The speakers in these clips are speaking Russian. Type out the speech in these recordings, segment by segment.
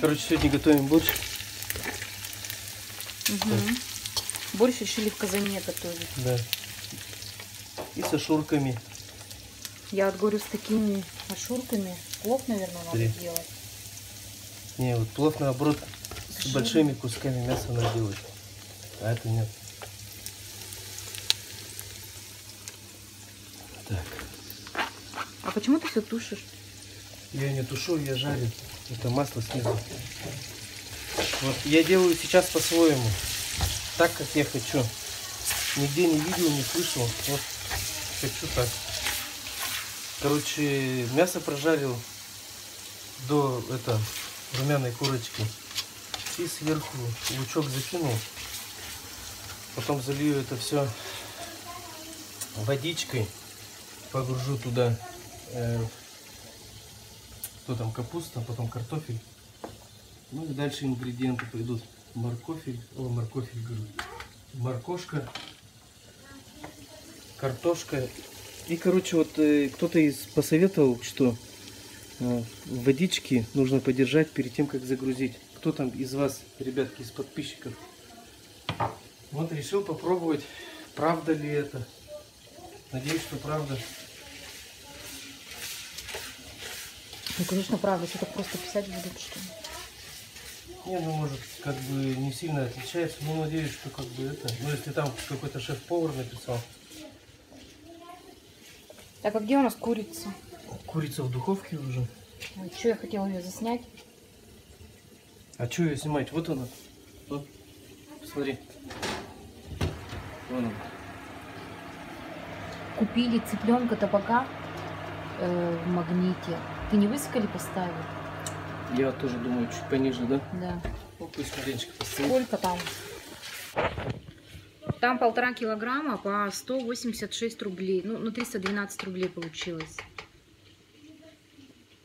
Короче, сегодня готовим борщ. Угу. Борщ решили в казане готовить. Да. И со шурками. Я вот говорю, с такими ашурками плов, наверное, надо Три. делать. Не, вот плов наоборот с Жирный. большими кусками мяса надо делать. А это нет. Так. А почему ты все тушишь? Я не тушу, я жарю. Это масло снизу. Вот я делаю сейчас по-своему. Так, как я хочу. Нигде не видел, не слышал. Вот хочу так. Короче, мясо прожарил до это румяной курочки. И сверху лучок закинул. Потом залью это все водичкой. Погружу туда э, что там капуста, потом картофель. Ну и дальше ингредиенты пойдут. Моркофель, о, моркофель, говорю. Моркошка, картошка. И, короче, вот э, кто-то из посоветовал, что э, водички нужно подержать перед тем, как загрузить. Кто там из вас, ребятки, из подписчиков? Вот решил попробовать, правда ли это. Надеюсь, что правда. Ну, конечно, правда. Что-то просто писать будут, что ли? Не, ну может, как бы не сильно отличается, но надеюсь, что как бы это. Ну, если там какой-то шеф-повар написал. Так, а где у нас курица? Курица в духовке уже. Ой, что я хотела ее заснять? А что ее снимать? Вот она. Вот. Посмотри. Вон она. Купили цыпленка табака э, в магните. Ты не высокали поставил? Я тоже думаю, чуть пониже, да? Да. Ну, пусть маленечко постоит. Сколько там? Там полтора килограмма по 186 рублей. Ну, ну 312 рублей получилось.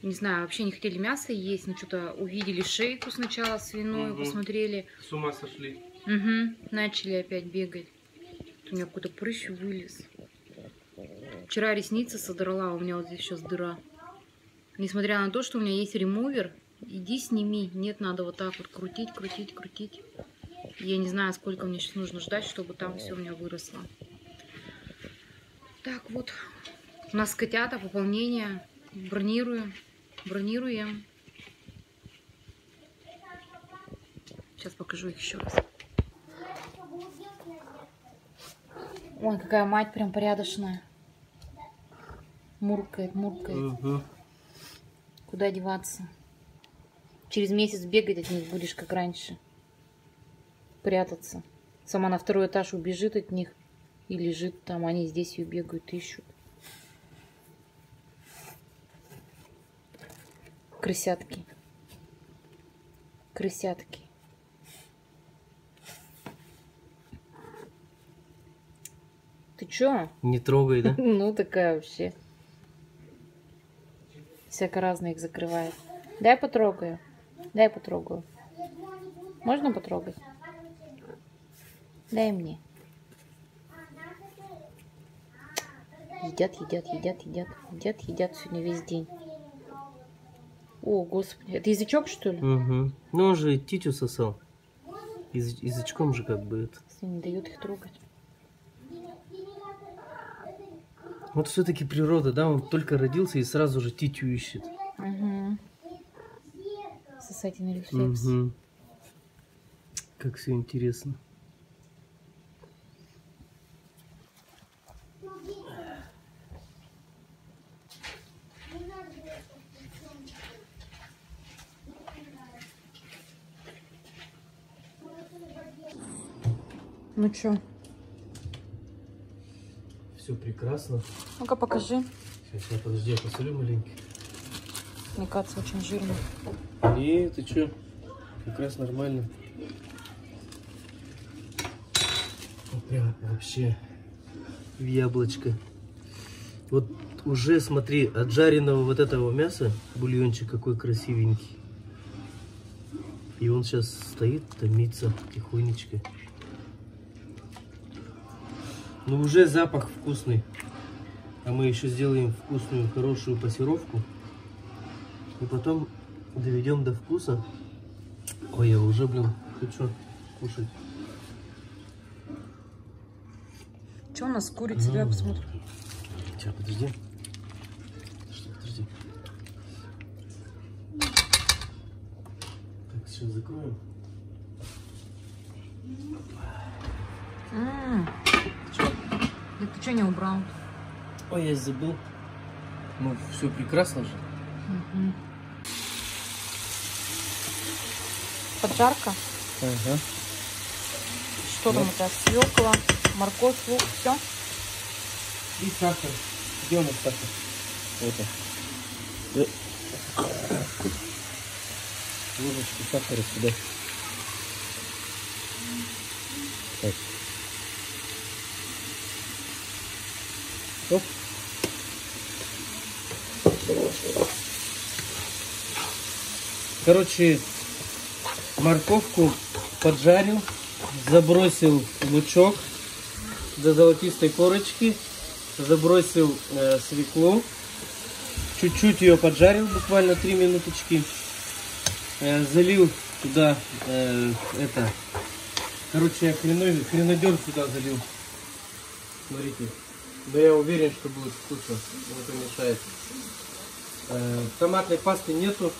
Не знаю, вообще не хотели мясо есть, но что-то увидели шейку сначала свиную, Мгм. посмотрели. С ума сошли. Угу, начали опять бегать. У меня какой-то прыщ вылез. Вчера ресницы содрала, у меня вот здесь сейчас дыра. Несмотря на то, что у меня есть ремувер, иди сними. Нет, надо вот так вот крутить, крутить, крутить. Я не знаю, сколько мне сейчас нужно ждать, чтобы там все у меня выросло. Так вот, у нас котята, пополнение. Бронируем, бронируем. Сейчас покажу их еще раз. Ой, какая мать прям порядочная. Муркает, муркает. Угу. Куда деваться? Через месяц бегать от них будешь, как раньше. Прятаться. Сама на второй этаж убежит от них и лежит там. Они здесь ее бегают, ищут. Крысятки. Крысятки. Ты чё? Не трогай, да? Ну, такая вообще. Всяко разно их закрывает. Дай потрогаю. Дай потрогаю. Можно потрогать? Дай мне. Едят, едят, едят, едят. Едят, едят сегодня весь день. О, господи. Это язычок, что ли? Угу. Ну он же титю сосал. Язы- язычком же как бы это. Если не дают их трогать. Вот все-таки природа, да, он только родился и сразу же титю ищет. Угу. Сосательный рефлекс. Мгм. Как все интересно. Ну чё? Прекрасно. Ну-ка покажи. Сейчас я подожди, я посолю маленький. Мне кажется, очень жирно. Не, ты что? Как раз нормально. Ну, Прям вообще в яблочко. Вот уже смотри, от жареного вот этого мяса бульончик какой красивенький. И он сейчас стоит, томится тихонечко. Ну уже запах вкусный. А мы еще сделаем вкусную, хорошую пассировку. И потом доведем до вкуса. Ой, я уже, блин, хочу кушать. Что у нас с курицей? Давай М. посмотрим. Сейчас, подожди. Подожди. Так, сейчас закроем. М. Да ты что не убрал? Ой, я забыл. Ну, все прекрасно же. Мгм. Поджарка? Ага. Что там Вот. у тебя? Свекла, морковь, лук, все? И сахар. Где у нас сахар? Вот он. Э. Ложечку сахара сюда. Так. Оп. Короче, морковку поджарил, забросил лучок до золотистой корочки, забросил э, свеклу, чуть-чуть ее поджарил, буквально 3 минуточки, Э, залил туда э, это, короче, я хреной, хренодер сюда залил. Смотрите, да я уверен, что будет вкусно, не помешает. Э, томатной пасты нету,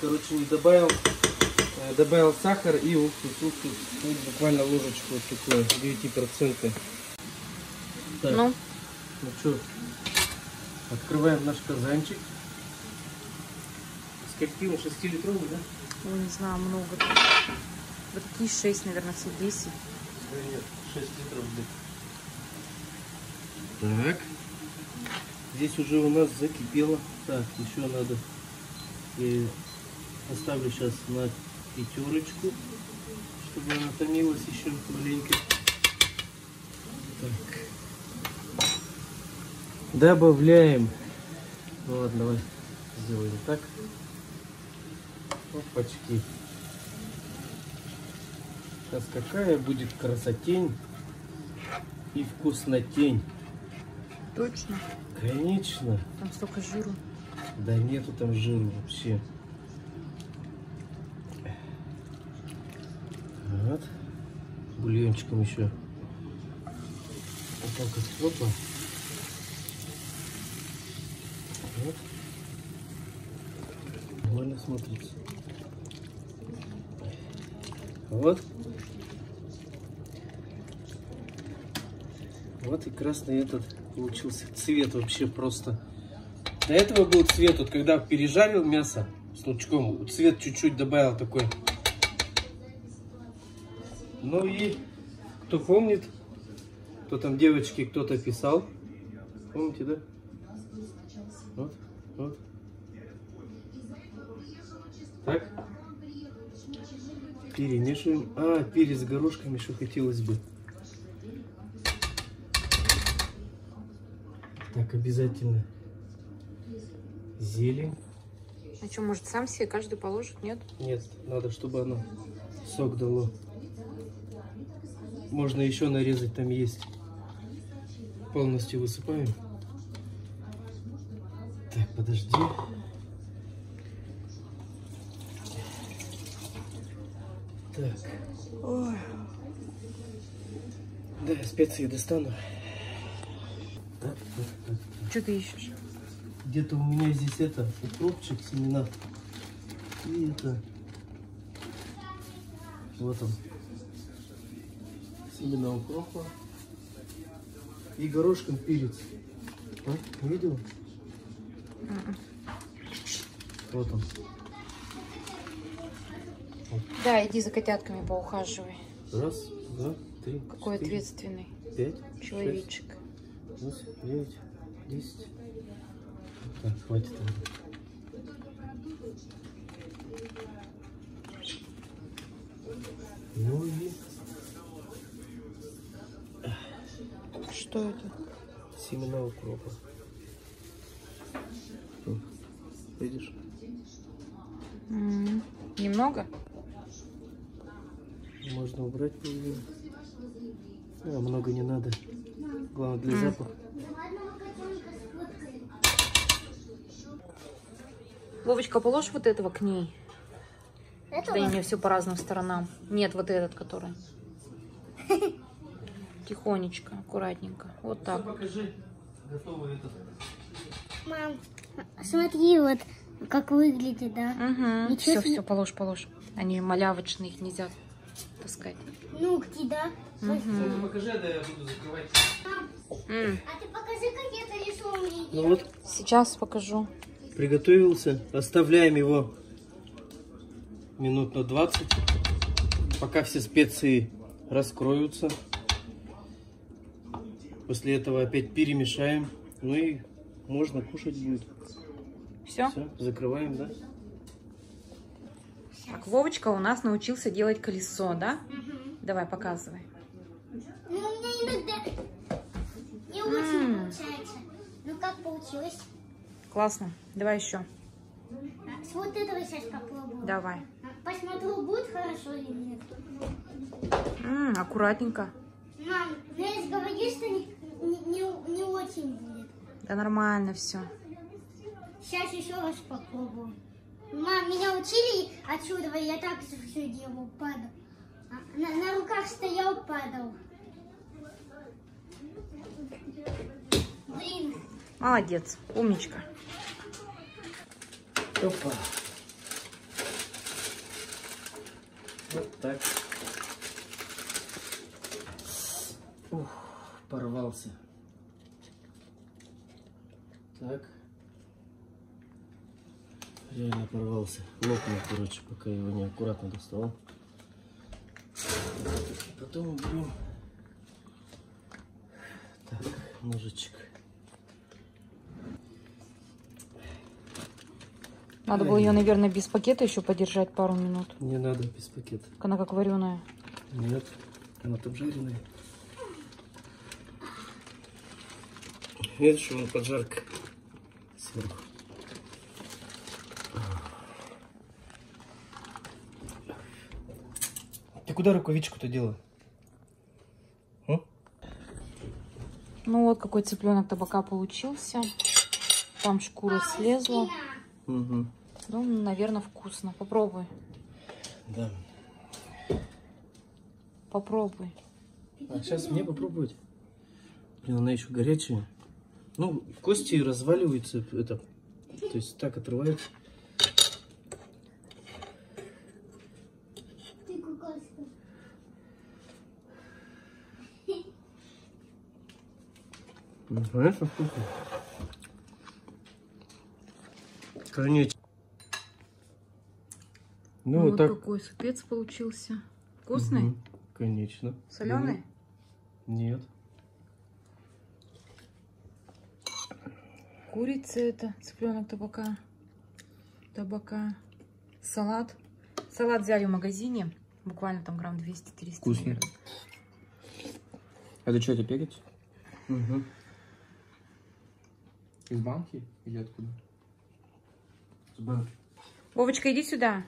короче, не добавил. Э, добавил сахар и уксус, уксус, вот буквально ложечку вот такую, 9%. Так. Ну, Ну что, открываем наш казанчик. Скольки он? 6-литровый, да? ну, не знаю, много. Вот такие 6, наверное, все 10. Да нет, 6 литров где Так. Здесь уже у нас закипело. Так, еще надо. И поставлю сейчас на пятерочку, чтобы она томилась еще маленько. Так. Добавляем. Ну ладно, давай сделаем так. Опачки. Сейчас какая будет красотень и вкуснотень. Точно. Конечно. Там столько жиру. Да нету там жира вообще. Вот. Бульончиком еще. Вот так вот. Опа. Вот. Довольно смотрится. Вот. Вот и красный этот получился цвет вообще просто. До этого был цвет, вот когда пережарил мясо с лучком, цвет чуть-чуть добавил такой. Ну и кто помнит, кто там девочки кто-то писал, помните, да? Вот, вот. Так. Перемешиваем. А, перец с горошком еще хотелось бы. Так, обязательно зелень. А что, может, сам себе каждый положит, нет? Нет, надо, чтобы оно сок дало. Можно еще нарезать, там есть. Полностью высыпаем. Так, подожди. Так. Ой. Да, я специи достану. Что ты ищешь? Где-то у меня здесь это, укропчик, семена. И это... Вот он. Семена укропа. И горошком перец. А, видел? Мгм. Вот он. Да, иди за котятками поухаживай. Раз, два, три, Какой четыре, ответственный пять, человечек. шесть, восемь, девять, десять. Так, хватит. Ну и Что это? семена укропа. Видишь? М, Немного? Можно убрать половину. А, много не надо. Главное для М. запаха. Вовочка, положь вот этого к ней. Это Да, у меня все по разным сторонам. Нет, вот этот, который. Тихонечко, аккуратненько. Вот так. Покажи. Готовый этот. Мам, смотри, вот как выглядит, да? Угу. Все, все, положь, положь. Они малявочные, их нельзя таскать. Ногти, да? Ну, покажи, да я буду закрывать. М, А ты покажи, как я это рисую. Ну вот, Сейчас покажу. приготовился. Оставляем его минут на 20, пока все специи раскроются. После этого опять перемешаем. Ну и можно кушать будет. Все. Все, закрываем, да? Так, Вовочка у нас научился делать колесо, да? Давай, показывай. Ну, у меня иногда не очень получается. Ну, как получилось? Классно. Давай еще. С вот этого сейчас попробую. Давай. Посмотрю, будет хорошо или нет. М, аккуратненько. Мам, ну я же говорю, что не, не, не- не очень будет. Да нормально все. Сейчас еще раз попробую. Мам, меня учили отсюда, я так все делал, падал. А, На, на руках стоял, падал. Блин, Молодец. Умничка. Опа. Вот так. Ух, порвался. Так. Реально порвался. Лопнул, короче, пока его не аккуратно доставал. Потом уберем. Так, ножичек. Надо было ее, наверное, без пакета еще подержать пару минут. Не надо без пакета. Она как вареная. Нет, она там жареная. Видишь, вон поджарка сверху. Куда рукавичку-то делала? М? Ну вот какой цыпленок табака получился. Там шкура слезла. Угу. Ну, наверное, вкусно. Попробуй. Да. Попробуй. А сейчас мне попробовать. Блин, она еще горячая. Ну, кости разваливаются, это, то есть так отрываются. Ну, Конечно, вкусно. Конечно. Ну, вот так. какой супец получился. Вкусный? Мгм, Конечно. Соленый? Ну, Нет. Курица это, цыпленок табака. Табака. Салат. Салат взяли в магазине. Буквально там грамм 200-300. Вкусно. Это что, это перец? Угу. Из банки или откуда? С банки. Вовочка, иди сюда.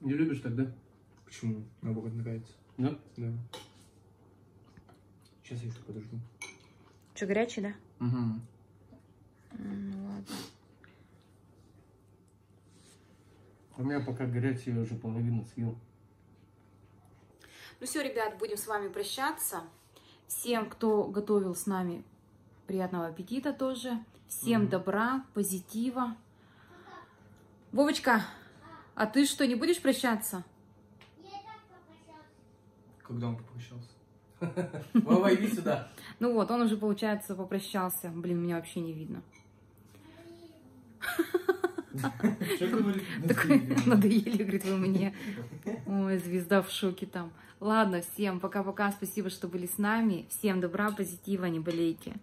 Не любишь тогда? Почему? Наоборот, нравится. Да? Да. Сейчас я еще подожду. Что, горячий, да? Угу. Ну ладно. У меня пока горячий, я уже половину съел. Ну все, ребят, будем с вами прощаться. Всем, кто готовил с нами, приятного аппетита тоже. Всем добра, позитива. Вовочка, а ты что, не будешь прощаться? Когда он попрощался? Вова, иди сюда. Ну вот, он уже, получается, попрощался. Блин, меня вообще не видно. Такой, надоели, говорит, вы мне. Ой, звезда в шоке там. Ладно, всем пока-пока. Спасибо, что были с нами. Всем добра, позитива, не болейте.